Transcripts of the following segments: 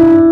podcaster,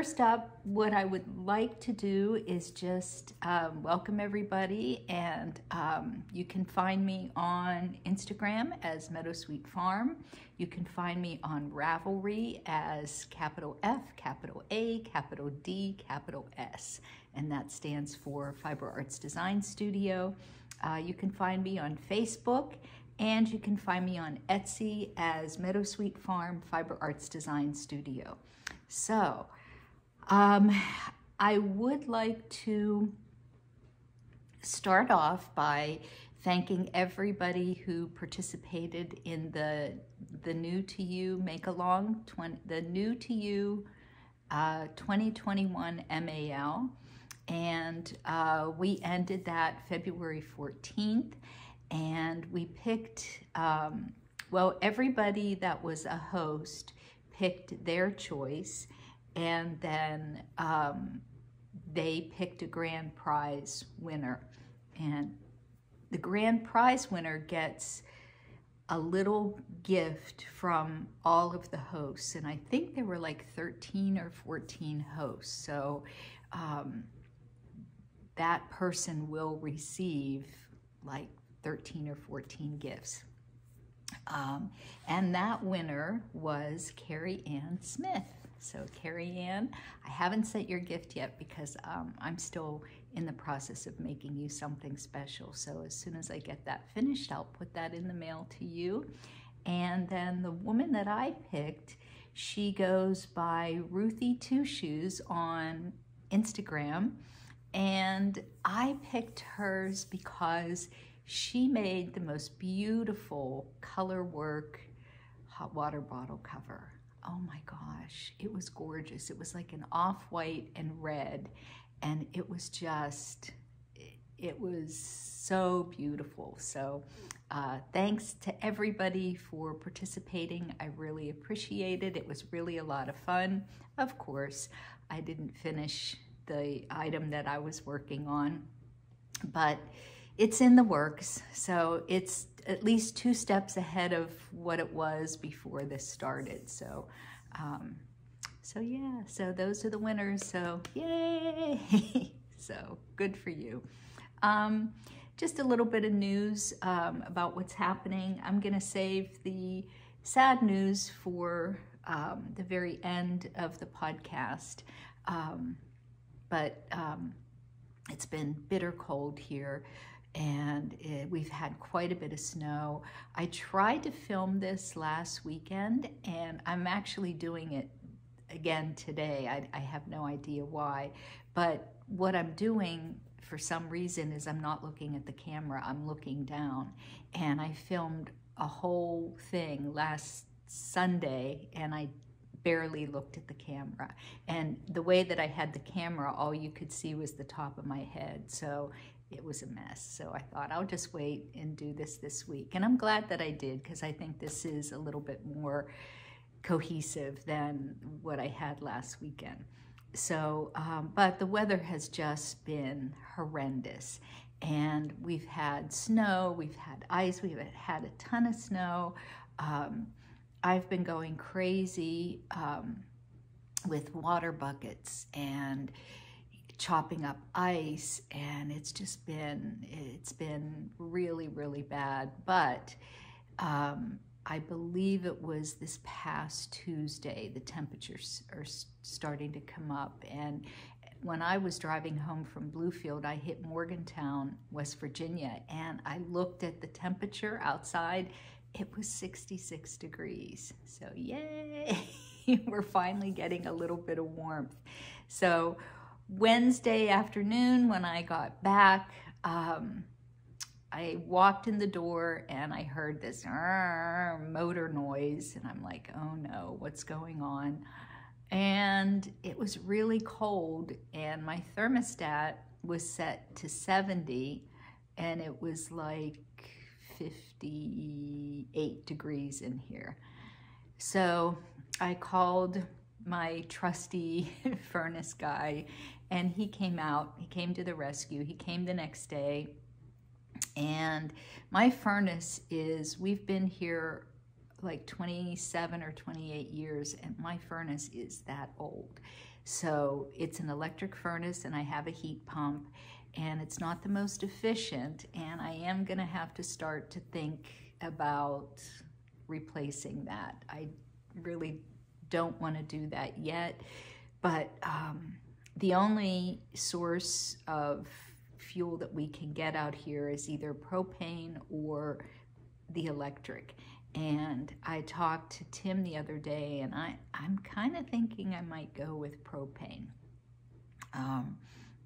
first up, what I would like to do is just um, welcome everybody, and um, you can find me on Instagram as Meadowsweet Farm. You can find me on Ravelry as capital F, capital A, capital D, capital S, and that stands for Fiber Arts Design Studio. Uh, you can find me on Facebook and you can find me on Etsy as Meadowsweet Farm Fiber Arts Design Studio. So, um, I would like to start off by thanking everybody who participated in the the new to you make along 20, the new to you uh, 2021 MAL and uh, we ended that February 14th and we picked, um, well, everybody that was a host picked their choice, and then um, they picked a grand prize winner. And the grand prize winner gets a little gift from all of the hosts. And I think there were like 13 or 14 hosts. So um, that person will receive like 13 or 14 gifts. Um, and that winner was Carrie Ann Smith. So Carrie Ann, I haven't sent your gift yet because um, I'm still in the process of making you something special. So as soon as I get that finished, I'll put that in the mail to you. And then the woman that I picked, she goes by Ruthie Two Shoes on Instagram. And I picked hers because she made the most beautiful color work hot water bottle cover. Oh my gosh, it was gorgeous. It was like an off-white and red, and it was just, it was so beautiful. So uh, thanks to everybody for participating. I really appreciate it. It was really a lot of fun. Of course, I didn't finish the item that I was working on, but it's in the works, so it's at least two steps ahead of what it was before this started. So, um, so yeah, so those are the winners. So yay! so good for you. Um, just a little bit of news um, about what's happening. I'm going to save the sad news for um, the very end of the podcast. Um, but um, it's been bitter cold here and it, we've had quite a bit of snow. I tried to film this last weekend and I'm actually doing it again today. I, I have no idea why, but what I'm doing for some reason is I'm not looking at the camera, I'm looking down. And I filmed a whole thing last Sunday and I barely looked at the camera. And the way that I had the camera, all you could see was the top of my head. So it was a mess. So I thought I'll just wait and do this this week. And I'm glad that I did because I think this is a little bit more cohesive than what I had last weekend. So, um, but the weather has just been horrendous. and we've had snow, we've had ice, we've had a ton of snow. Um, I've been going crazy um, with water buckets and chopping up ice and it's just been it's been really really bad. But um, I believe it was this past Tuesday the temperatures are starting to come up. And when I was driving home from Bluefield I hit Morgantown West Virginia and I looked at the temperature outside. It was 66 degrees. So yay! We're finally getting a little bit of warmth. So Wednesday afternoon when I got back, um, I walked in the door and I heard this motor noise and I'm like, oh no, what's going on? And it was really cold and my thermostat was set to 70 and it was like 58 degrees in here. So I called my trusty furnace guy and he came out, he came to the rescue. He came the next day. And my furnace is, we've been here like 27 or 28 years, and my furnace is that old. So it's an electric furnace, and I have a heat pump, and it's not the most efficient. And I am going to have to start to think about replacing that. I really don't want to do that yet, but um, the only source of fuel that we can get out here is either propane or the electric. And I talked to Tim the other day, and I, I'm kind of thinking I might go with propane. Um,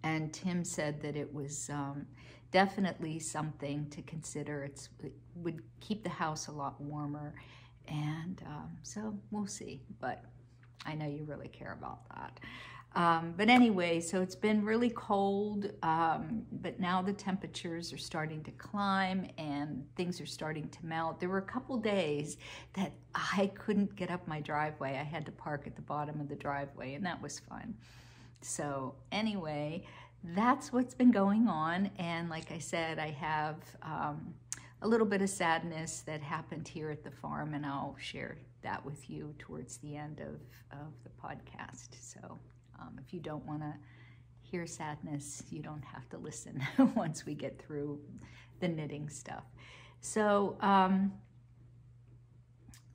and Tim said that it was um, definitely something to consider. It's, it would keep the house a lot warmer. And um, so we'll see. But I know you really care about that. Um, but anyway, so it's been really cold, um, but now the temperatures are starting to climb and things are starting to melt. There were a couple days that I couldn't get up my driveway. I had to park at the bottom of the driveway, and that was fun. So anyway, that's what's been going on. And like I said, I have um, a little bit of sadness that happened here at the farm, and I'll share that with you towards the end of, of the podcast. So um, if you don't want to hear sadness, you don't have to listen once we get through the knitting stuff. So um,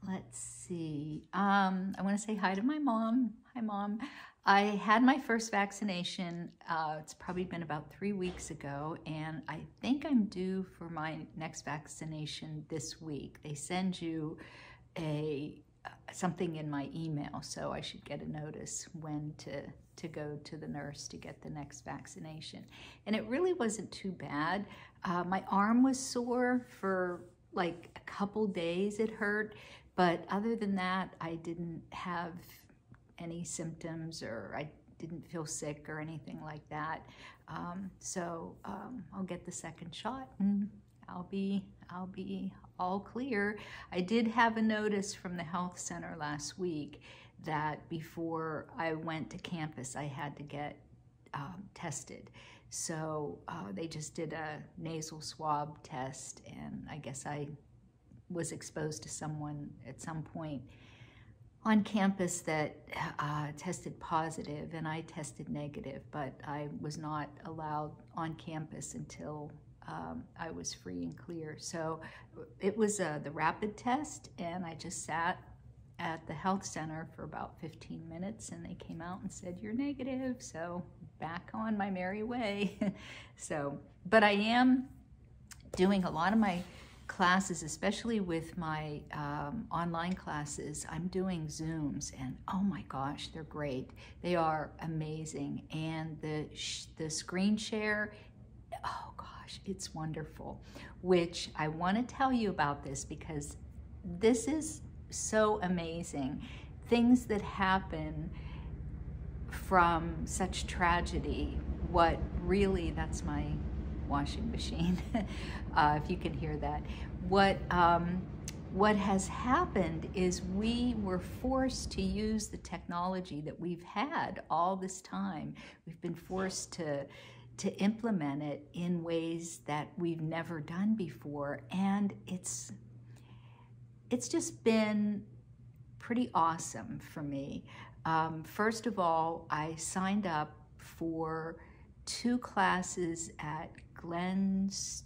let's see. Um, I want to say hi to my mom. Hi, mom. I had my first vaccination. Uh, it's probably been about three weeks ago, and I think I'm due for my next vaccination this week. They send you a something in my email, so I should get a notice when to, to go to the nurse to get the next vaccination. And it really wasn't too bad. Uh, my arm was sore for like a couple days, it hurt, but other than that, I didn't have any symptoms or I didn't feel sick or anything like that. Um, so um, I'll get the second shot and I'll be I'll be all clear. I did have a notice from the health center last week that before I went to campus, I had to get um, tested. So uh, they just did a nasal swab test, and I guess I was exposed to someone at some point on campus that uh, tested positive, and I tested negative, but I was not allowed on campus until um, I was free and clear. So it was uh, the rapid test, and I just sat at the health center for about 15 minutes, and they came out and said, You're negative. So back on my merry way. so, but I am doing a lot of my classes, especially with my um, online classes, I'm doing Zooms, and oh my gosh, they're great. They are amazing, and the the screen share, oh gosh it's wonderful. Which I want to tell you about this because this is so amazing. Things that happen from such tragedy, what really, that's my washing machine, uh, if you can hear that. What, um, what has happened is we were forced to use the technology that we've had all this time. We've been forced to to implement it in ways that we've never done before. And it's, it's just been pretty awesome for me. Um, first of all, I signed up for two classes at Glens,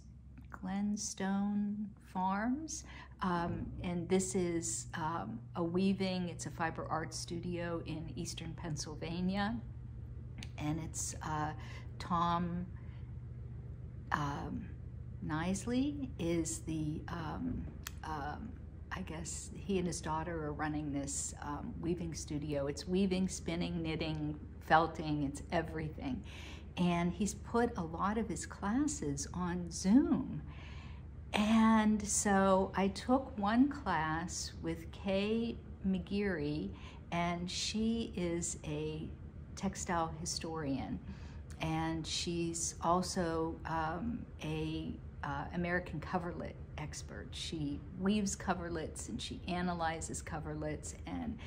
Glenstone Farms. Um, and this is um, a weaving, it's a fiber art studio in eastern Pennsylvania. And it's uh, Tom um, Knisely is the, um, um, I guess he and his daughter are running this um, weaving studio. It's weaving, spinning, knitting, felting, it's everything. And he's put a lot of his classes on Zoom. And so I took one class with Kay McGeary, and she is a textile historian. And she's also um, a uh, American coverlet expert. She weaves coverlets and she analyzes coverlets and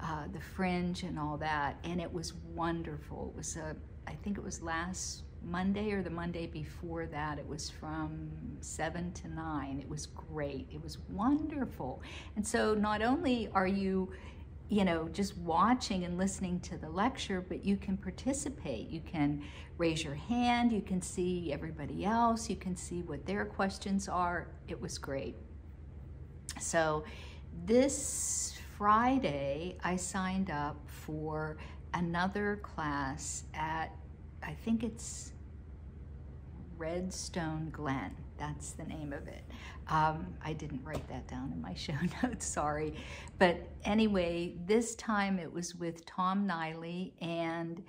uh, the fringe and all that. And it was wonderful. It was a, I think it was last Monday or the Monday before that. It was from seven to nine. It was great. It was wonderful. And so not only are you, you know, just watching and listening to the lecture, but you can participate. You can raise your hand. You can see everybody else. You can see what their questions are. It was great. So this Friday, I signed up for another class at, I think it's Redstone Glen. That's the name of it. Um, I didn't write that down in my show notes, sorry. But anyway, this time it was with Tom Knisely, and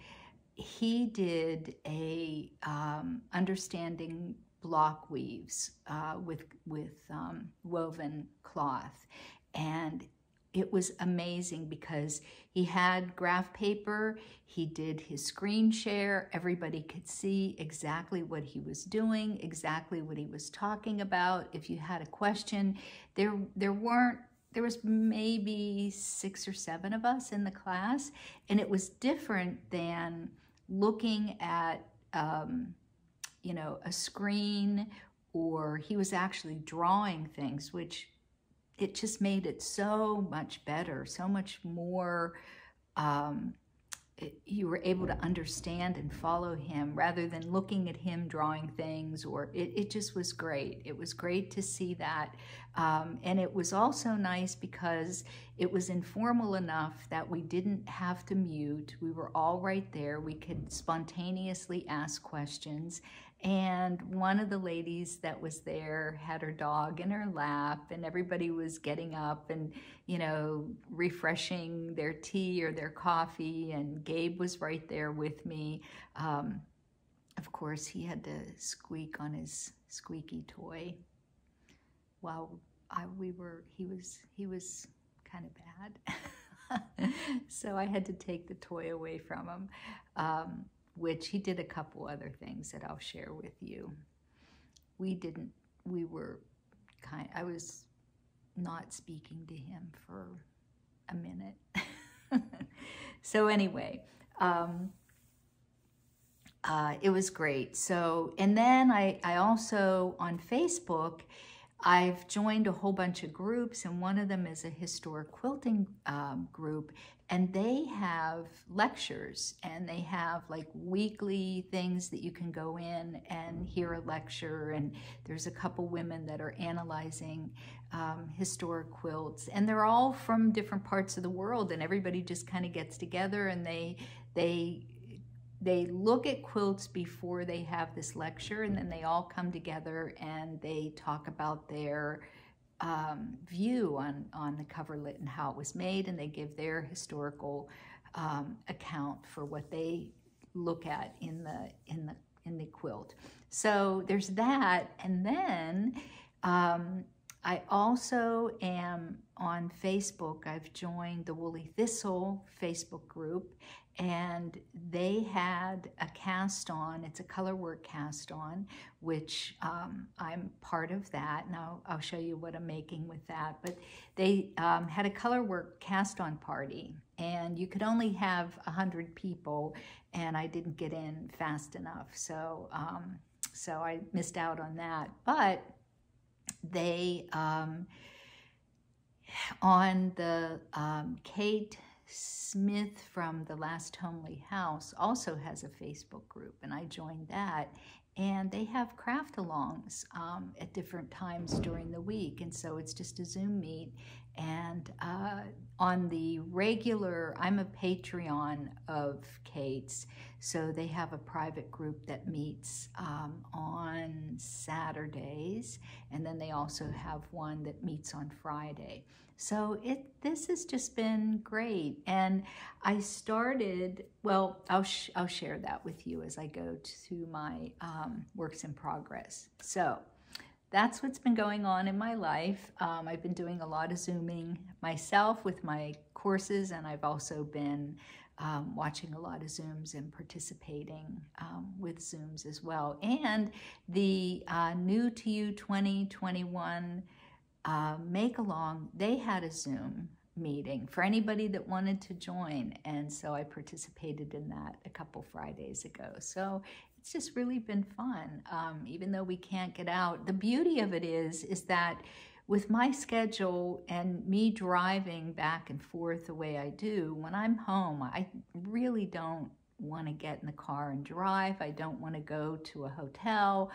he did a um, understanding block weaves uh, with with um, woven cloth, and it was amazing because he had graph paper, he did his screen share, everybody could see exactly what he was doing, exactly what he was talking about. If you had a question, there there weren't there was maybe six or seven of us in the class, and it was different than looking at um, you know a screen or he was actually drawing things, which it just made it so much better, so much more. Um, it, you were able to understand and follow him rather than looking at him drawing things or it, it just was great it was great to see that um, and it was also nice because it was informal enough that we didn't have to mute we were all right there we could spontaneously ask questions and one of the ladies that was there had her dog in her lap, and everybody was getting up and, you know, refreshing their tea or their coffee. And Gabe was right there with me. Um, of course, he had to squeak on his squeaky toy while I, we were, he was, he was kind of bad. so I had to take the toy away from him. Um, which he did a couple other things that I'll share with you. We didn't, we were kind, I was not speaking to him for a minute. so anyway, um, uh, it was great. So, and then I, I also on Facebook, I've joined a whole bunch of groups, and one of them is a historic quilting um, group, and they have lectures and they have like weekly things that you can go in and hear a lecture. And there's a couple women that are analyzing um, historic quilts. And they're all from different parts of the world and everybody just kind of gets together and they they they look at quilts before they have this lecture and then they all come together and they talk about their um, view on, on the coverlet and how it was made, and they give their historical um, account for what they look at in the in the in the quilt. So there's that, and then um, I also am on Facebook. I've joined the Woolly Thistle Facebook group, and they had a cast on. It's a color work cast on, which um, I'm part of that. And I'll, I'll, show you what I'm making with that. But they um, had a color work cast on party, and you could only have 100 people, and I didn't get in fast enough. So, um, so I missed out on that. But they, um, on the um, Kate Smith from the Last Homely House also has a Facebook group, and I joined that. And they have craft alongs um, at different times during the week. And so it's just a Zoom meet. And uh, on the regular, I'm a Patreon of Kate's. So they have a private group that meets um, on Saturdays. And then they also have one that meets on Friday. So it this has just been great, and I started. Well, I'll sh I'll share that with you as I go to my um, works in progress. So that's what's been going on in my life. Um, I've been doing a lot of zooming myself with my courses, and I've also been um, watching a lot of Zooms and participating um, with Zooms as well. And the uh, New to You 2021 uh, Make Along, they had a Zoom meeting for anybody that wanted to join. And so I participated in that a couple Fridays ago. So it's just really been fun, um, even though we can't get out. The beauty of it is, is that with my schedule and me driving back and forth the way I do, when I'm home, I really don't want to get in the car and drive. I don't want to go to a hotel.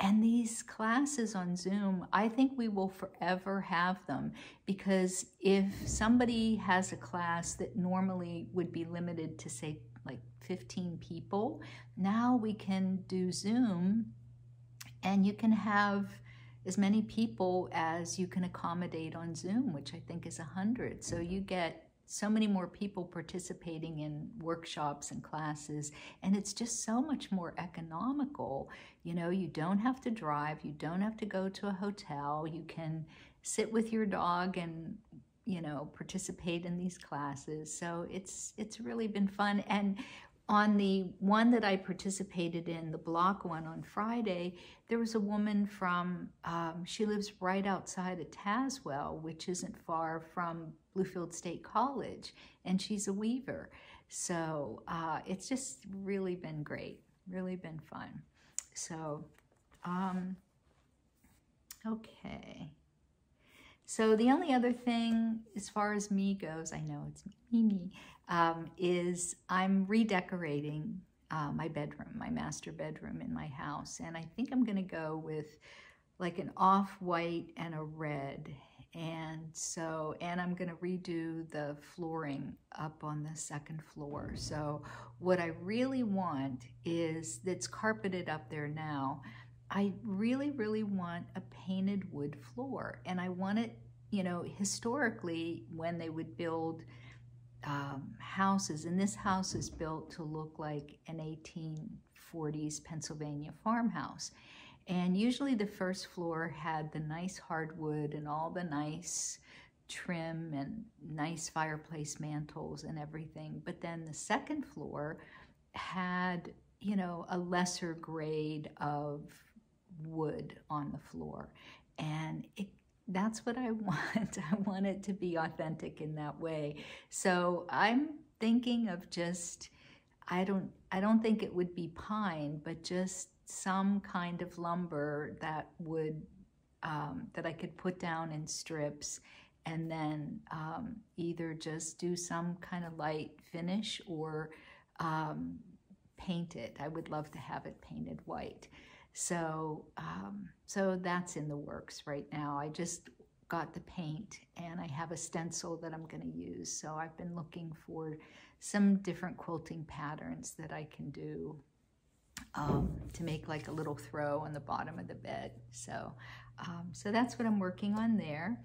And these classes on Zoom, I think we will forever have them because if somebody has a class that normally would be limited to, say, like 15 people, now we can do Zoom and you can have as many people as you can accommodate on Zoom, which I think is 100. So you get so many more people participating in workshops and classes and it's just so much more economical. You know you don't have to drive you don't have to go to a hotel you can sit with your dog and you know participate in these classes. So it's it's really been fun. And on the one that I participated in, the block one on Friday, there was a woman from, um, she lives right outside of Tazewell, which isn't far from Bluefield State College, and she's a weaver. So uh, it's just really been great, really been fun. So, um, okay. So the only other thing, as far as me goes, I know it's me, me, um, is I'm redecorating uh, my bedroom, my master bedroom in my house. And I think I'm going to go with like an off-white and a red. And so, and I'm going to redo the flooring up on the second floor. So what I really want is, that's carpeted up there now, I really, really want a painted wood floor. And I want it, you know, historically, when they would build um, houses, and this house is built to look like an 1840s Pennsylvania farmhouse. And usually the first floor had the nice hardwood and all the nice trim and nice fireplace mantles and everything. But then the second floor had, you know, a lesser grade of wood on the floor. And it that's what I want. I want it to be authentic in that way. So I'm thinking of just I don't I don't think it would be pine, but just some kind of lumber that would um, that I could put down in strips and then um, either just do some kind of light finish or um, paint it. I would love to have it painted white. So, um, so that's in the works right now. I just got the paint and I have a stencil that I'm going to use. So I've been looking for some different quilting patterns that I can do um, to make like a little throw on the bottom of the bed. So, um, so that's what I'm working on there.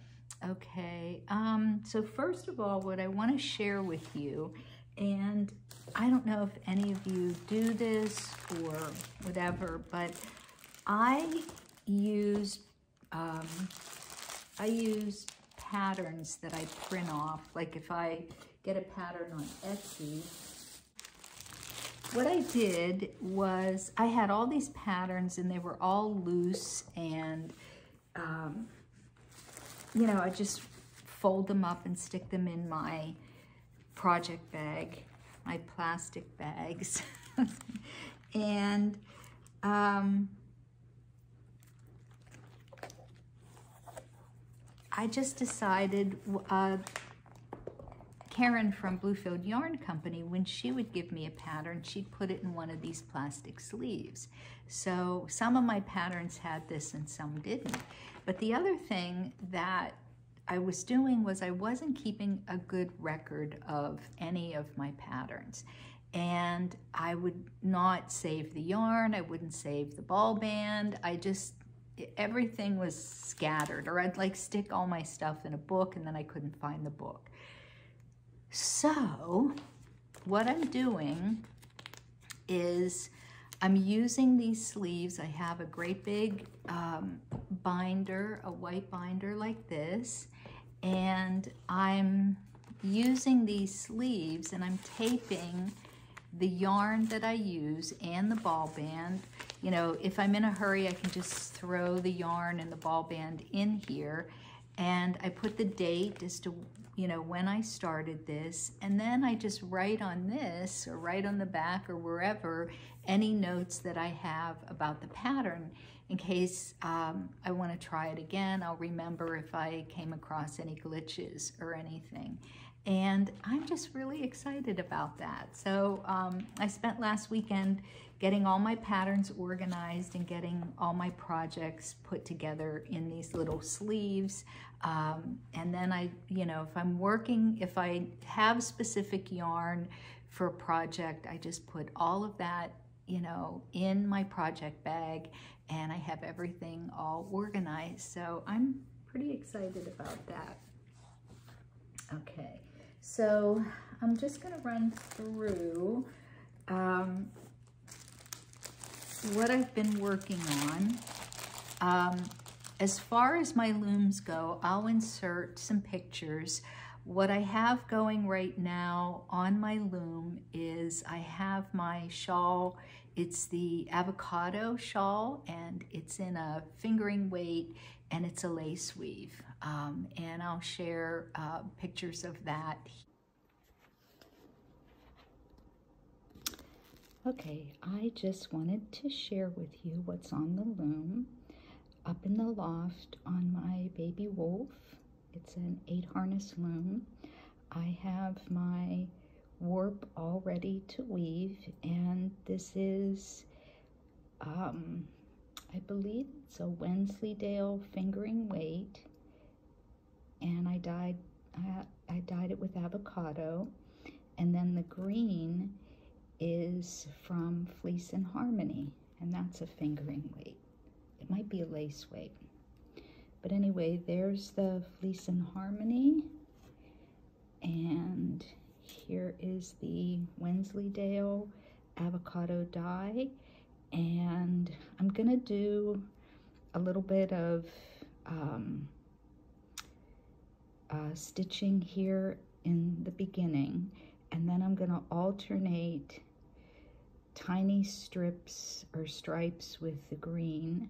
Okay, um, so first of all, what I want to share with you, and I don't know if any of you do this or whatever, but I use um, I use patterns that I print off. Like if I get a pattern on Etsy, what I did was I had all these patterns and they were all loose and, um, you know, I just fold them up and stick them in my project bag, my plastic bags. and um, I just decided, uh, Karen from Bluefield Yarn Company, when she would give me a pattern, she'd put it in one of these plastic sleeves. So some of my patterns had this and some didn't. But the other thing that I was doing was I wasn't keeping a good record of any of my patterns. And I would not save the yarn, I wouldn't save the ball band, I just, everything was scattered. Or I'd like stick all my stuff in a book and then I couldn't find the book. So what I'm doing is I'm using these sleeves. I have a great big um, binder, a white binder like this, and I'm using these sleeves and I'm taping the yarn that I use and the ball band. You know, if I'm in a hurry, I can just throw the yarn and the ball band in here and I put the date as to you know, when I started this, and then I just write on this or write on the back or wherever any notes that I have about the pattern in case um, I want to try it again. I'll remember if I came across any glitches or anything. And I'm just really excited about that. So um, I spent last weekend getting all my patterns organized and getting all my projects put together in these little sleeves. Um, and then I, you know, if I'm working, if I have specific yarn for a project, I just put all of that, you know, in my project bag and I have everything all organized. So I'm pretty excited about that. Okay, so I'm just gonna run through um, what I've been working on. Um, as far as my looms go, I'll insert some pictures. What I have going right now on my loom is I have my shawl. It's the avocado shawl and it's in a fingering weight and it's a lace weave. Um, and I'll share uh, pictures of that. Okay, I just wanted to share with you what's on the loom up in the loft on my baby wolf. It's an eight harness loom. I have my warp all ready to weave and this is, um, I believe it's a Wensleydale fingering weight and I dyed, I, I dyed it with avocado and then the green is from Fleece and Harmony and that's a fingering weight. It might be a lace weight. But anyway, there's the Fleece and Harmony. And here is the Wensleydale avocado dye. And I'm gonna do a little bit of um, uh, stitching here in the beginning. And then I'm gonna alternate tiny strips or stripes with the green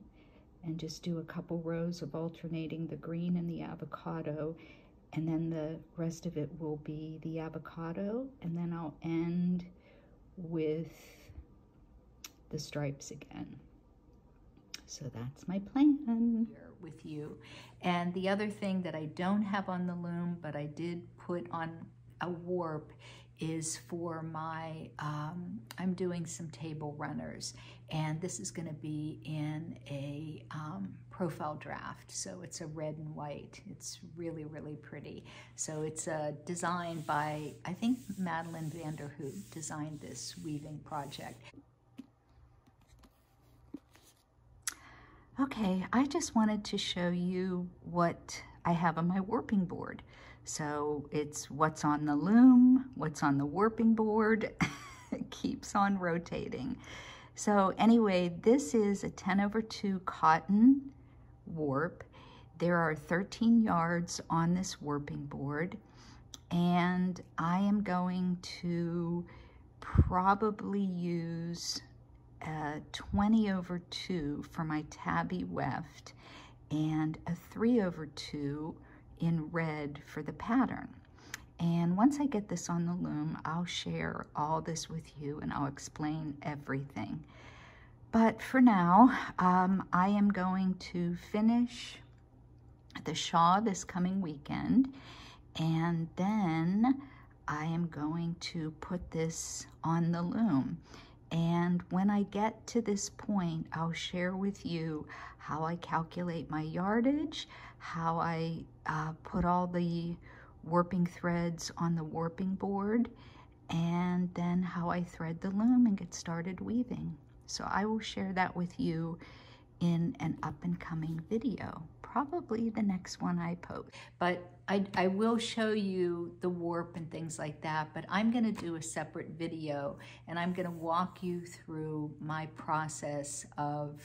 and just do a couple rows of alternating the green and the avocado and then the rest of it will be the avocado and then I'll end with the stripes again. So that's my plan with you. And the other thing that I don't have on the loom, but I did put on a warp is for my, um, I'm doing some table runners and this is gonna be in a um, profile draft. So it's a red and white. It's really, really pretty. So it's uh, designed by, I think Madelyn van der Hoogt designed this weaving project. Okay, I just wanted to show you what I have on my warping board. So it's what's on the loom, what's on the warping board, it keeps on rotating. So anyway, this is a 10 over 2 cotton warp. There are 13 yards on this warping board and I am going to probably use a 20 over 2 for my tabby weft and a 3 over 2 in red for the pattern. And once I get this on the loom, I'll share all this with you and I'll explain everything. But for now, um, I am going to finish the shawl this coming weekend and then I am going to put this on the loom. And when I get to this point, I'll share with you how I calculate my yardage, how I uh, put all the warping threads on the warping board, and then how I thread the loom and get started weaving. So I will share that with you in an up and coming video, probably the next one I post. But I, I will show you the warp and things like that, but I'm gonna do a separate video and I'm gonna walk you through my process of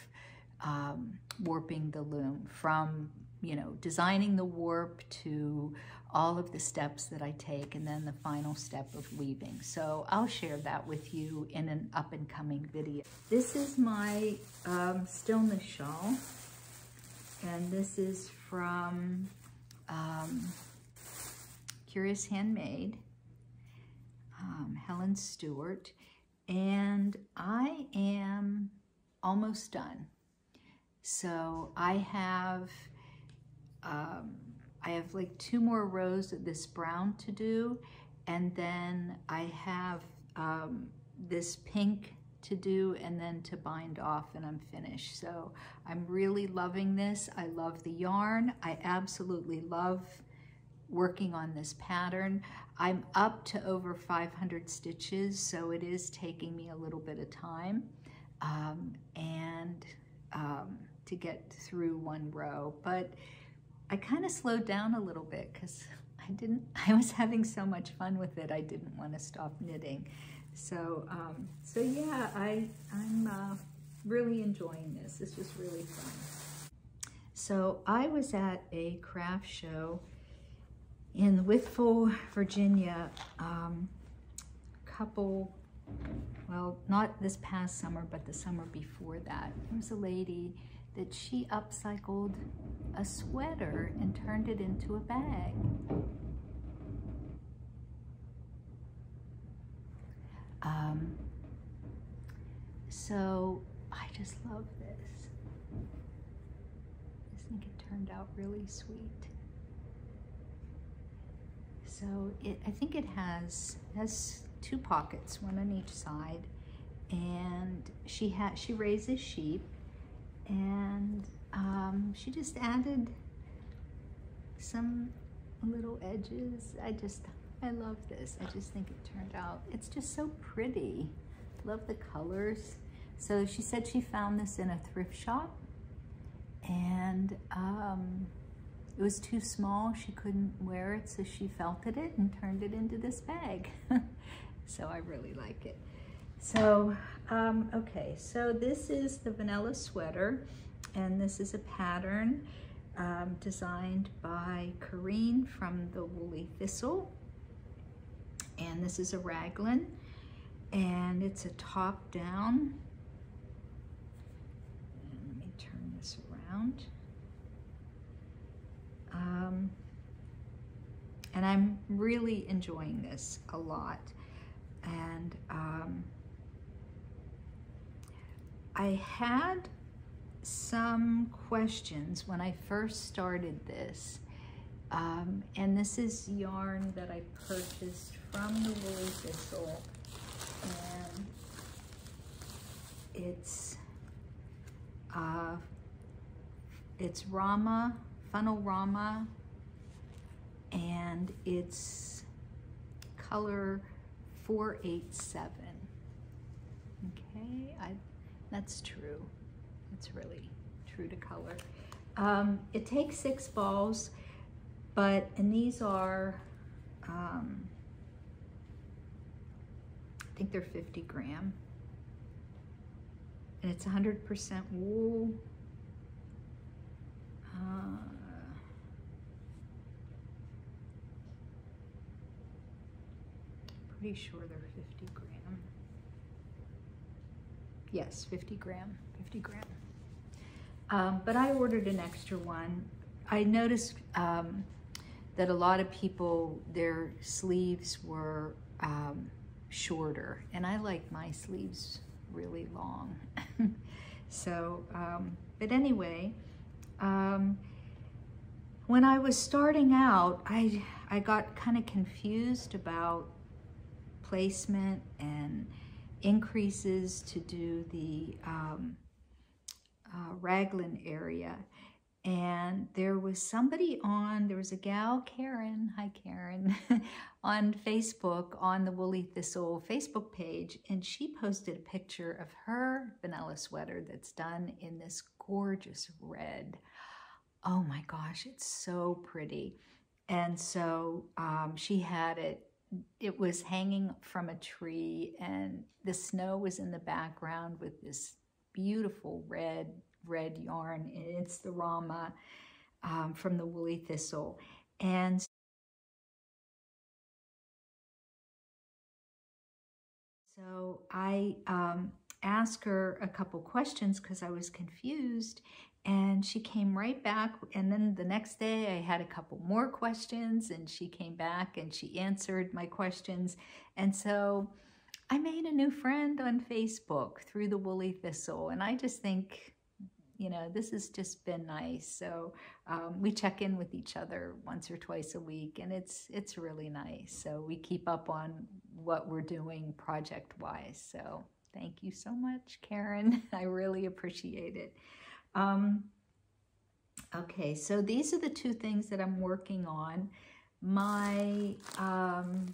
um, warping the loom from, you know, designing the warp to all of the steps that I take and then the final step of weaving. So I'll share that with you in an up and coming video. This is my um, stillness shawl and this is from um, Curious Handmade, um, Helen Stewart, and I am almost done. So I have um, I have like two more rows of this brown to do, and then I have um, this pink to do and then to bind off and I'm finished. So I'm really loving this. I love the yarn. I absolutely love working on this pattern. I'm up to over 500 stitches, so it is taking me a little bit of time um, and um, to get through one row. But I kind of slowed down a little bit because I didn't, I was having so much fun with it, I didn't want to stop knitting. So, um, so yeah, I, I'm uh, really enjoying this. This was really fun. So I was at a craft show in Wytheville, Virginia, um, couple, well, not this past summer, but the summer before that. There was a lady that she upcycled a sweater and turned it into a bag. Um, so I just love this. I think it turned out really sweet. So it, I think it has has two pockets, one on each side, and she had she raises sheep, and um, she just added some little edges. I just, I love this. I just think it turned out, it's just so pretty. Love the colors. So she said she found this in a thrift shop and um, it was too small. She couldn't wear it, so she felted it and turned it into this bag. so I really like it. So, um, okay, so this is the vanilla sweater, and this is a pattern um, designed by Corrine from the Woolly Thistle. And this is a raglan, and it's a top down. And let me turn this around. Um, and I'm really enjoying this a lot. And um, I had some questions when I first started this. Um, and this is yarn that I purchased from the Woolly Thistle. And it's, uh, it's Rauma, Finull Rauma, and it's color 487. Okay, I that's true. It's really true to color. Um, it takes six balls, but, and these are, um, I think they're 50 gram. And it's 100% wool. Uh, pretty sure they're 50 gram. Yes, 50 gram, 50 gram. Um, but I ordered an extra one. I noticed um, that a lot of people, their sleeves were um, shorter, and I like my sleeves really long. so, um, but anyway, um, when I was starting out, I, I got kind of confused about placement and increases to do the um, uh, raglan area. And there was somebody on, there was a gal, Karen, hi Karen, on Facebook on the Woolly Thistle Facebook page, and she posted a picture of her vanilla sweater that's done in this gorgeous red. Oh my gosh, it's so pretty. And so um, she had it, it was hanging from a tree, and the snow was in the background with this beautiful red, red yarn. and It's the Rauma um, from the Woolly Thistle. And so I um, asked her a couple questions because I was confused and she came right back and then the next day i had a couple more questions and she came back and she answered my questions. And so I made a new friend on Facebook through the Woolly Thistle, and I just think, you know, this has just been nice. So um, we check in with each other once or twice a week, and it's it's really nice. So we keep up on what we're doing project wise. So thank you so much, Karen. I really appreciate it. Um, okay, so these are the two things that I'm working on. My um,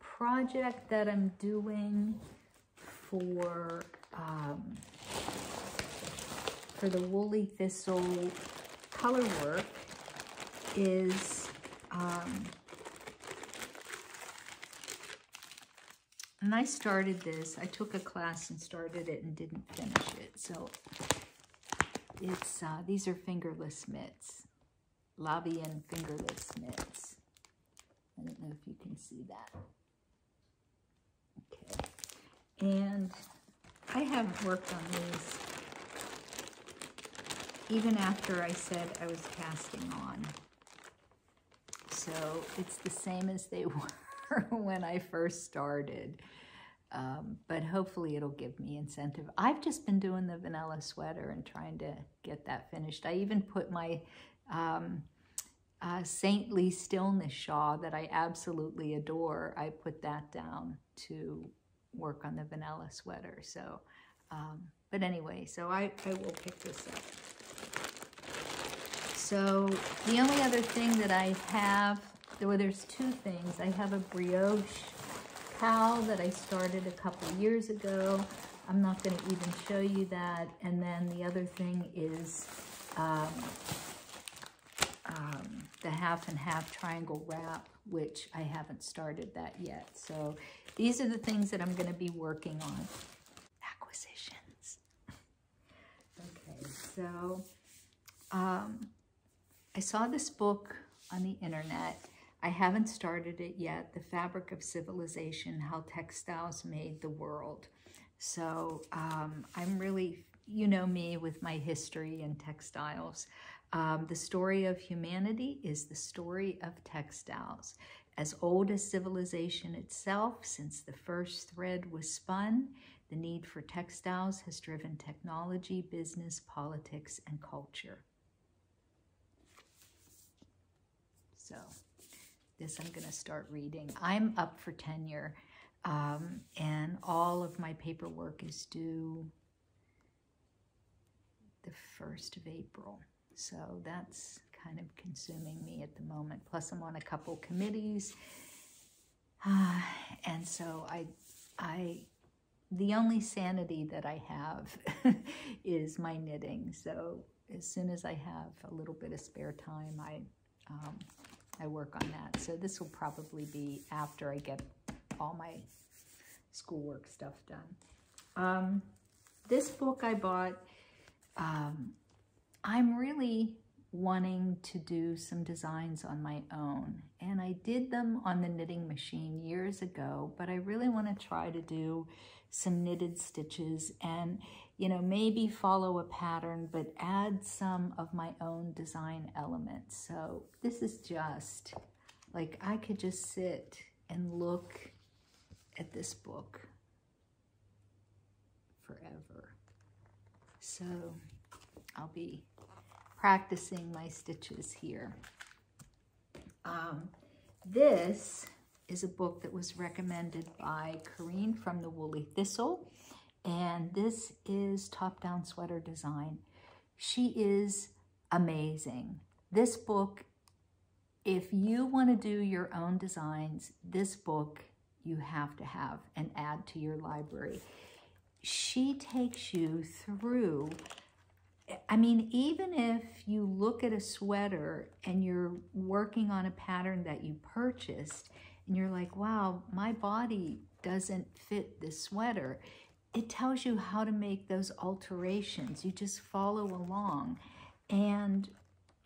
project that I'm doing for um, for the woolly thistle. Color work is um, and I started this I took a class and started it and didn't finish it. So it's uh, these are fingerless mitts Latvian fingerless mitts. I don't know if you can see that. Okay. And I haven't worked on these even after I said I was casting on. So it's the same as they were when I first started. Um, but hopefully it'll give me incentive. I've just been doing the vanilla sweater and trying to get that finished. I even put my um, uh, saintly stillness shawl that I absolutely adore. I put that down to work on the vanilla sweater. So, um, but anyway, so I, I will pick this up. So the only other thing that I have, well, there's two things. I have a brioche cowl that I started a couple years ago. I'm not going to even show you that. And then the other thing is um, um, the half and half triangle wrap, which I haven't started that yet. So these are the things that I'm going to be working on. Acquisitions. okay, so um, I saw this book on the internet. I haven't started it yet, The Fabric of Civilization, How Textiles Made the World. So um, I'm really, you know me with my history and textiles. Um, the story of humanity is the story of textiles. As old as civilization itself, since the first thread was spun, the need for textiles has driven technology, business, politics, and culture. So this I'm going to start reading. I'm up for tenure, um, and all of my paperwork is due the 1st of April. So that's kind of consuming me at the moment. Plus, I'm on a couple committees. Uh, and so I, I, the only sanity that I have is my knitting. So as soon as I have a little bit of spare time, I, um, I work on that. So this will probably be after I get all my schoolwork stuff done. Um, this book I bought, um, I'm really wanting to do some designs on my own. And I did them on the knitting machine years ago, but I really want to try to do some knitted stitches and, you know, maybe follow a pattern, but add some of my own design elements. So this is just like I could just sit and look at this book forever. So I'll be practicing my stitches here. Um, this is a book that was recommended by Corrine from the Woolly Thistle, and this is Top Down Sweater Design. She is amazing. This book, if you want to do your own designs, this book you have to have and add to your library. She takes you through I mean, even if you look at a sweater and you're working on a pattern that you purchased and you're like, wow, my body doesn't fit this sweater, it tells you how to make those alterations. You just follow along. And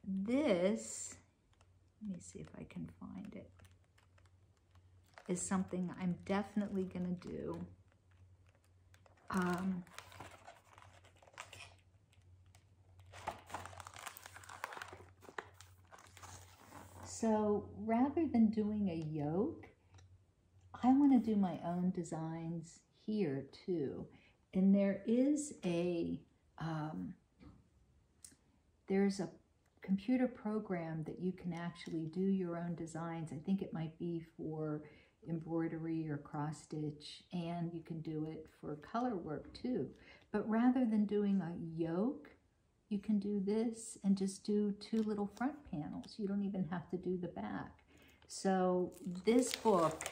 this, let me see if I can find it, is something I'm definitely going to do. Um, So rather than doing a yoke, I want to do my own designs here too. And there is a, um, there's a computer program that you can actually do your own designs. I think it might be for embroidery or cross stitch and you can do it for color work too. But rather than doing a yoke, you can do this and just do two little front panels. You don't even have to do the back. So this book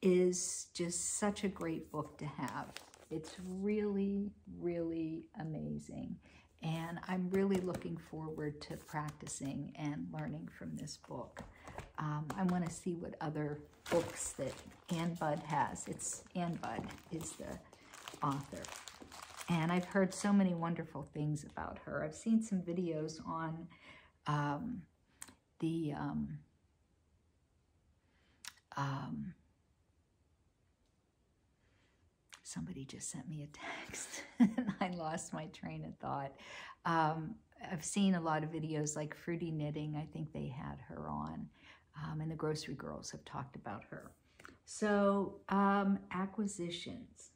is just such a great book to have. It's really, really amazing. And I'm really looking forward to practicing and learning from this book. Um, I want to see what other books that Ann Budd has. It's Ann Budd is the author. And I've heard so many wonderful things about her. I've seen some videos on um, the um, um, somebody just sent me a text and I lost my train of thought. Um, I've seen a lot of videos like Fruity Knitting. I think they had her on. Um, and the Grocery Girls have talked about her. So um, acquisitions.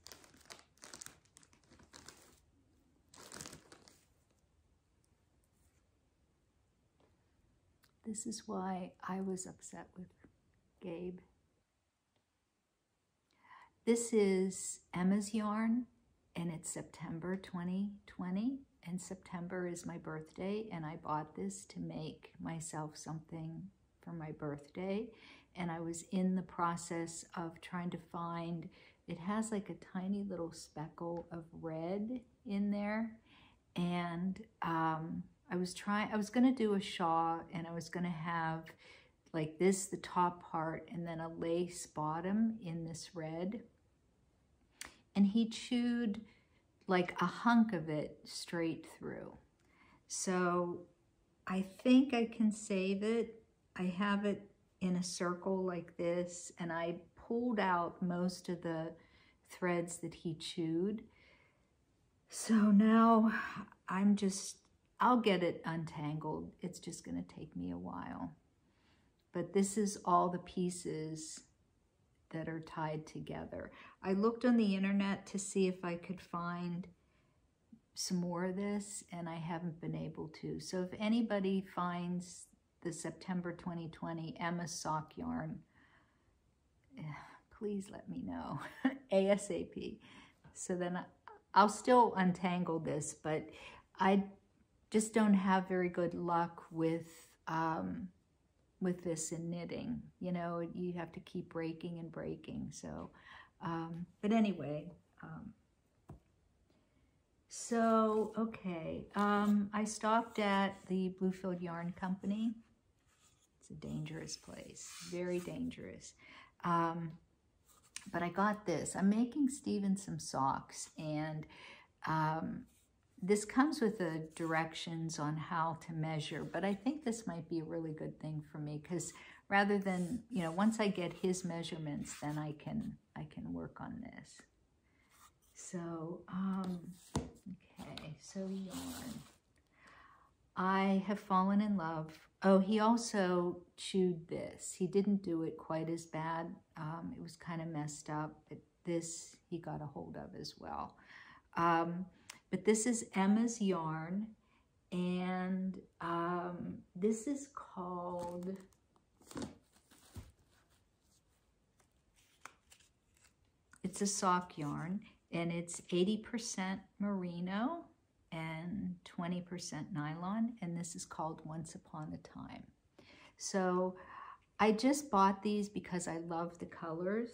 This is why I was upset with Gabe. This is Emma's yarn and it's September 2020 and September is my birthday and I bought this to make myself something for my birthday and I was in the process of trying to find it has like a tiny little speckle of red in there and um, I was trying, I was going to do a shawl and I was going to have like this, the top part, and then a lace bottom in this red. And he chewed like a hunk of it straight through. So I think I can save it. I have it in a circle like this and I pulled out most of the threads that he chewed. So now I'm just I'll get it untangled. It's just going to take me a while. But this is all the pieces that are tied together. I looked on the internet to see if I could find some more of this, and I haven't been able to. So if anybody finds the September 2020 Emma sock yarn, eh, please let me know ASAP. So then I'll still untangle this, but I just don't have very good luck with um, with this in knitting. You know, you have to keep breaking and breaking. So, um, but anyway, um, so, okay, um, I stopped at the Bluefield Yarn Company. It's a dangerous place, very dangerous. Um, but I got this. I'm making Steven some socks, and um, this comes with the directions on how to measure, but I think this might be a really good thing for me because rather than, you know, once I get his measurements, then I can, I can work on this. So, um, okay, so yarn. I have fallen in love. Oh, he also chewed this. He didn't do it quite as bad. Um, it was kind of messed up, but this he got a hold of as well. Um, but this is Emma's yarn, and um, this is called... It's a sock yarn, and it's 80% merino and 20% nylon, and this is called Once Upon a Time. So I just bought these because I love the colors,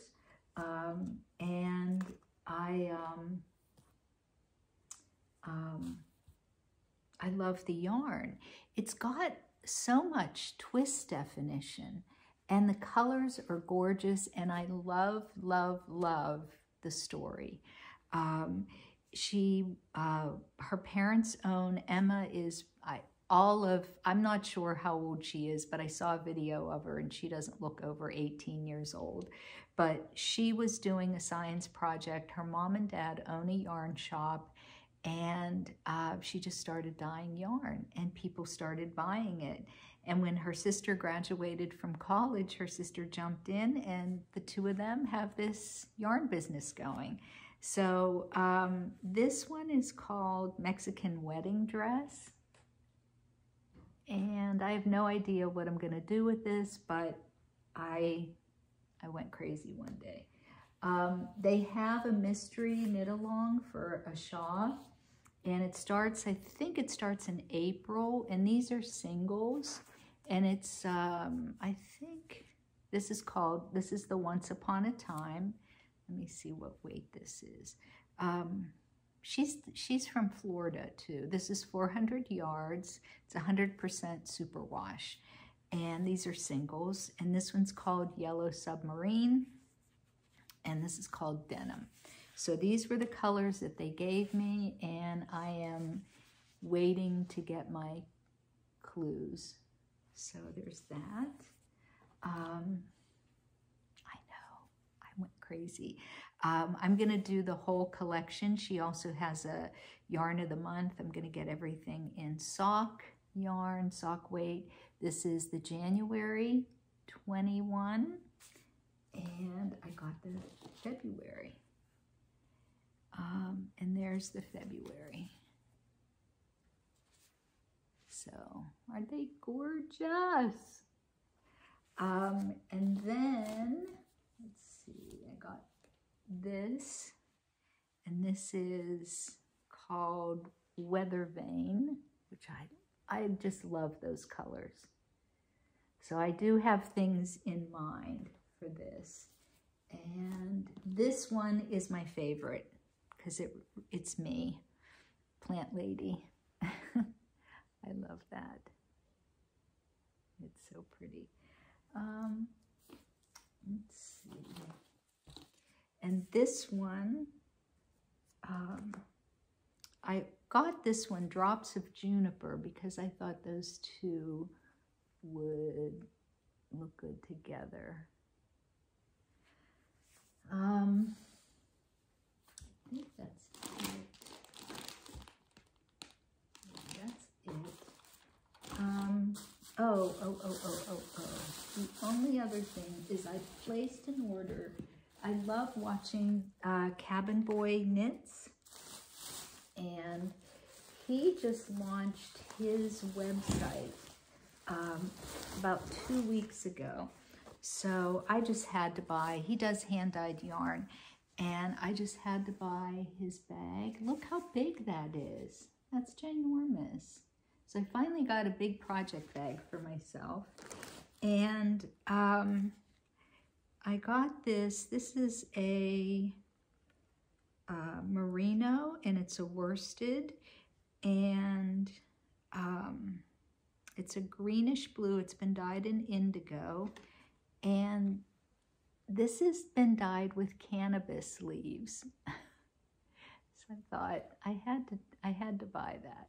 um, and I, um, um, I love the yarn. It's got so much twist definition, and the colors are gorgeous, and I love, love, love the story. Um, she, uh, her parents own, Emma is, I, all of, I'm not sure how old she is, but I saw a video of her and she doesn't look over 18 years old. But she was doing a science project. Her mom and dad own a yarn shop and uh, she just started dyeing yarn and people started buying it. And when her sister graduated from college, her sister jumped in and the two of them have this yarn business going. So um, this one is called Mexican Wedding Dress. And I have no idea what I'm going to do with this, but I, I went crazy one day. Um, they have a mystery knit along for a shawl. And it starts, I think it starts in April. And these are singles. And it's, um, I think this is called, this is the Once Upon a Time. Let me see what weight this is. Um, she's she's from Florida too. This is 400 yards. It's 100% superwash. And these are singles. And this one's called Yellow Submarine. And this is called Denim. So these were the colors that they gave me. And I am waiting to get my clues. So there's that. Um, I know, I went crazy. Um, I'm going to do the whole collection. She also has a yarn of the month. I'm going to get everything in sock yarn, sock weight. This is the January 21 and I got the February. Um, and there's the February. So, are they gorgeous? Um, and then let's see, I got this, and this is called Weather Vane, which I, I just love those colors. So I do have things in mind for this. And this one is my favorite because it, it's me, Plant Lady. I love that. It's so pretty. Um, let's see. And this one, um, I got this one, Drops of Juniper, because I thought those two would look good together. Um, think that's it. That's it. Um, oh, oh, oh, oh, oh, oh. The only other thing is I placed an order I love watching uh, Cabin Boy Knits. And he just launched his website um, about two weeks ago. So I just had to buy, he does hand-dyed yarn, and I just had to buy his bag. Look how big that is. That's ginormous. So I finally got a big project bag for myself. And um, I got this. This is a uh, merino and it's a worsted and um, it's a greenish blue. It's been dyed in indigo and this has been dyed with cannabis leaves. so I thought I had to I had to buy that.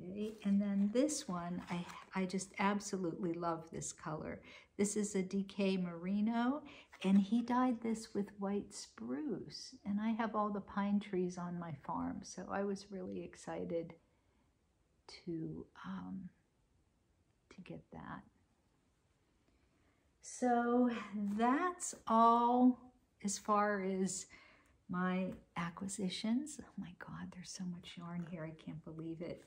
Okay, and then this one, I, I just absolutely love this color. This is a DK Merino, and he dyed this with white spruce. And I have all the pine trees on my farm, so I was really excited to, um, to get that. So that's all as far as my acquisitions. Oh my God, there's so much yarn here. I can't believe it.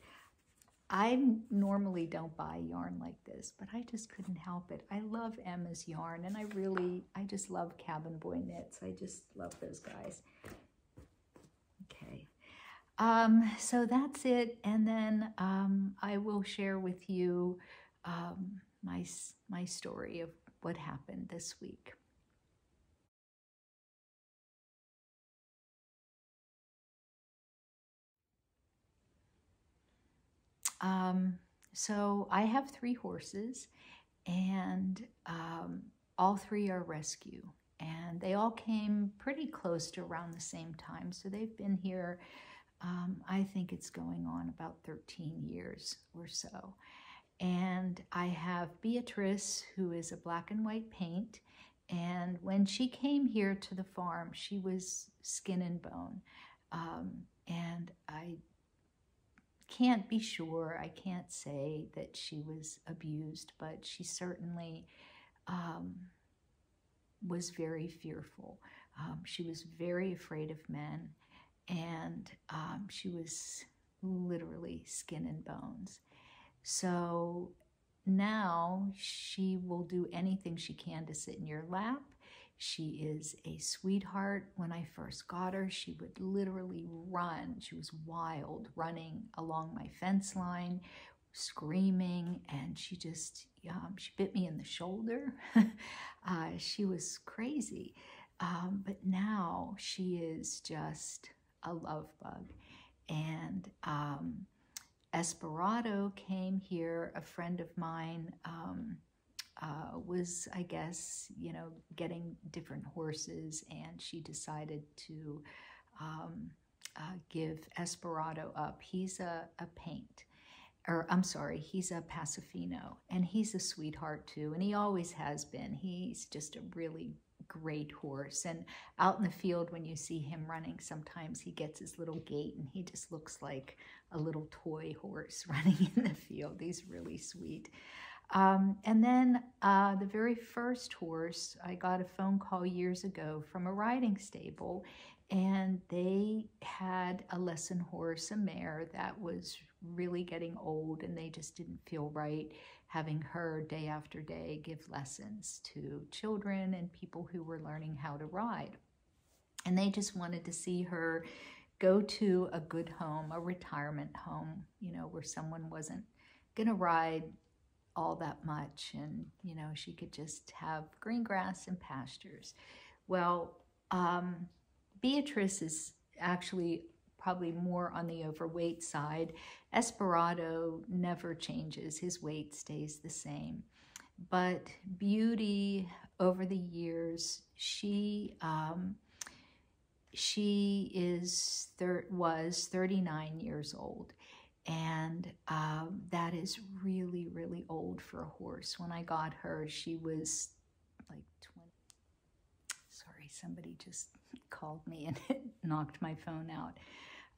I normally don't buy yarn like this, but I just couldn't help it. I love Emma's yarn, and I really, I just love Cabin Boy Knits. I just love those guys. Okay, um, so that's it, and then um, I will share with you um, my, my story of what happened this week. Um, so I have three horses, and um, all three are rescue. And they all came pretty close to around the same time. So they've been here, um, I think it's going on about 13 years or so. And I have Beatrice, who is a black and white paint. And when she came here to the farm, she was skin and bone. Um, and I can't be sure. I can't say that she was abused, but she certainly um, was very fearful. Um, she was very afraid of men, and um, she was literally skin and bones. So now she will do anything she can to sit in your lap. She is a sweetheart. When I first got her, she would literally run. She was wild, running along my fence line, screaming, and she just, um, she bit me in the shoulder. uh, she was crazy. Um, but now she is just a love bug. And um, Esperado came here, a friend of mine um, uh, was, I guess, you know, getting different horses, and she decided to um, uh, give Esperado up. He's a, a paint, or I'm sorry, he's a Pasofino, and he's a sweetheart too, and he always has been. He's just a really great horse. And out in the field, when you see him running, sometimes he gets his little gait and he just looks like a little toy horse running in the field. He's really sweet. Um, and then uh, the very first horse, I got a phone call years ago from a riding stable, and they had a lesson horse, a mare that was really getting old, and they just didn't feel right having her day after day give lessons to children and people who were learning how to ride. And they just wanted to see her go to a good home, a retirement home, you know, where someone wasn't going to ride all that much and you know she could just have green grass and pastures well um, beatrice is actually probably more on the overweight side esperado never changes his weight stays the same but beauty over the years she um, she is thir- was 39 years old and um, that is really, really old for a horse. When I got her, she was like 20. Sorry, somebody just called me and it knocked my phone out.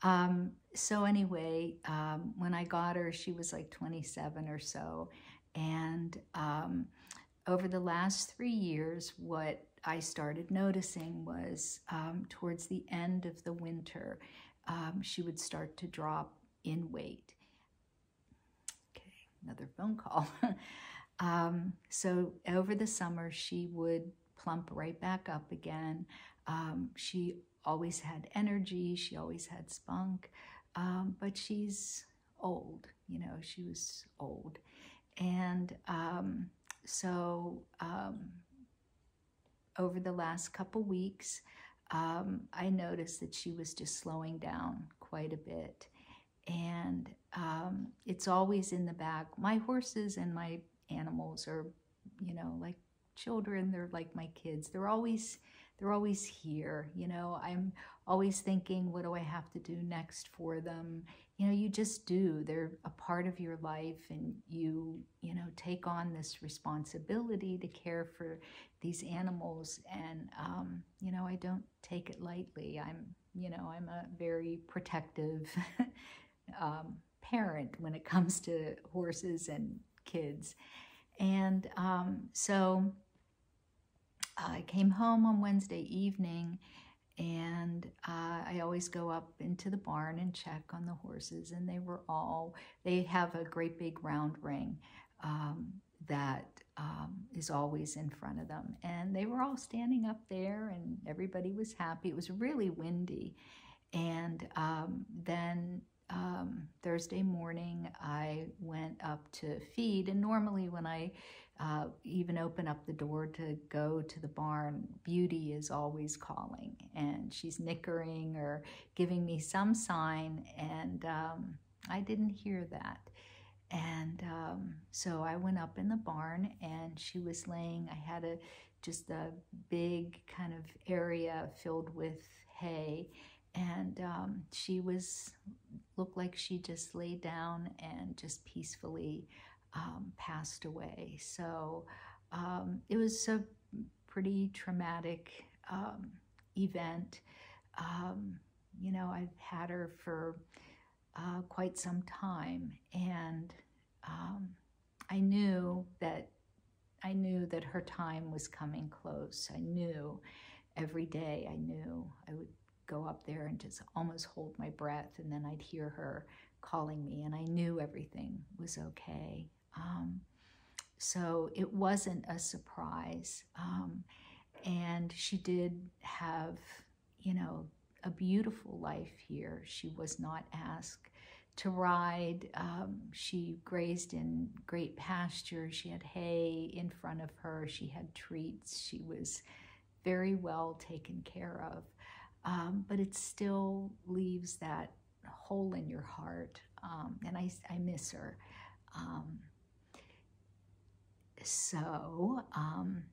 Um, so, anyway, um, when I got her, she was like 27 or so. And um, over the last three years, what I started noticing was um, towards the end of the winter, um, she would start to drop in weight. Okay, another phone call. um, so over the summer, she would plump right back up again. Um, she always had energy, she always had spunk, um, but she's old, you know, she was old. And um, so um, over the last couple weeks, um, I noticed that she was just slowing down quite a bit and um, it's always in the back. My horses and my animals are, you know, like children. They're like my kids. They're always they're always here. You know, I'm always thinking, what do I have to do next for them? You know, you just do. They're a part of your life, and you, you know, take on this responsibility to care for these animals. And, um, you know, I don't take it lightly. I'm, you know, I'm a very protective um, parent when it comes to horses and kids. And um, so I came home on Wednesday evening and uh, I always go up into the barn and check on the horses, and they were all, they have a great big round ring um, that um, is always in front of them. And they were all standing up there, and everybody was happy. It was really windy. And um, then um, Thursday morning, I went up to feed. And normally, when I uh, even open up the door to go to the barn, Beauty is always calling and she's nickering or giving me some sign. And um, I didn't hear that. And um, so I went up in the barn and she was laying, I had a just a big kind of area filled with hay and um, she was looked like she just laid down and just peacefully um, passed away. So um, it was a pretty traumatic um, event. Um, you know, I've had her for uh, quite some time, and um, I knew that I knew that her time was coming close. I knew every day. I knew I would go up there and just almost hold my breath, and then I'd hear her calling me, and I knew everything was okay. Um, so it wasn't a surprise. Um, and she did have, you know, a beautiful life here. She was not asked to ride. Um, she grazed in great pasture. She had hay in front of her. She had treats. She was very well taken care of um, but it still leaves that hole in your heart. Um, and I, I miss her. Um, so um,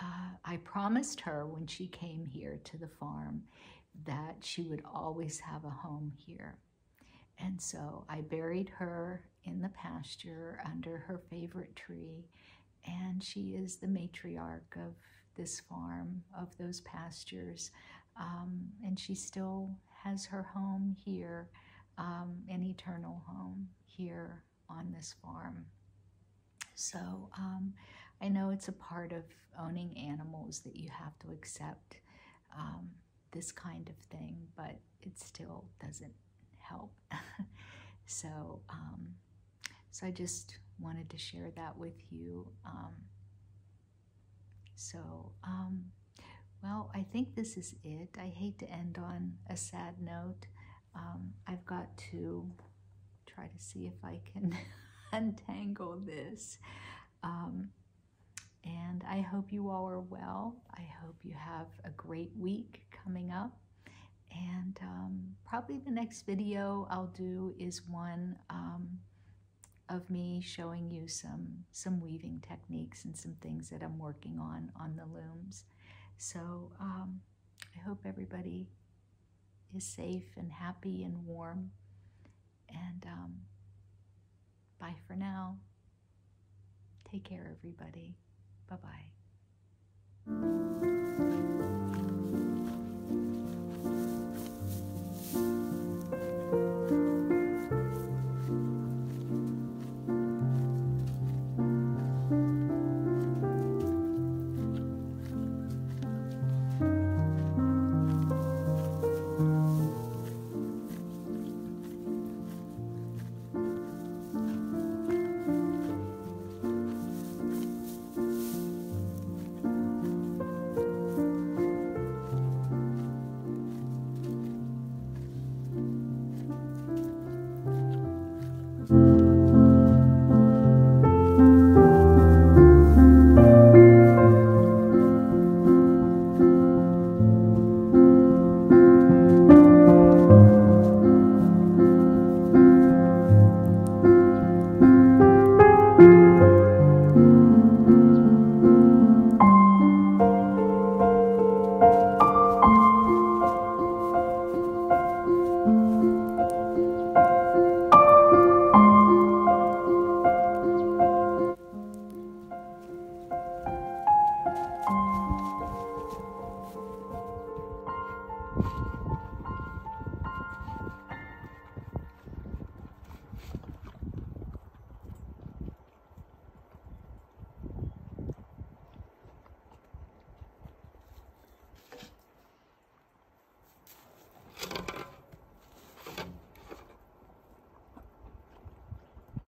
uh, I promised her when she came here to the farm that she would always have a home here. And so I buried her in the pasture under her favorite tree, and she is the matriarch of this farm, of those pastures. Um, and she still has her home here, um, an eternal home here on this farm. So um, I know it's a part of owning animals that you have to accept um, this kind of thing, but it still doesn't help. so, um, so I just wanted to share that with you. Um, so, well, I think this is it. I hate to end on a sad note. Um, I've got to try to see if I can untangle this. Um, and I hope you all are well. I hope you have a great week coming up. And um, probably the next video I'll do is one um, of me showing you some, some weaving techniques and some things that I'm working on on the looms. So um, I hope everybody is safe and happy and warm. And um, bye for now. Take care, everybody. Bye bye.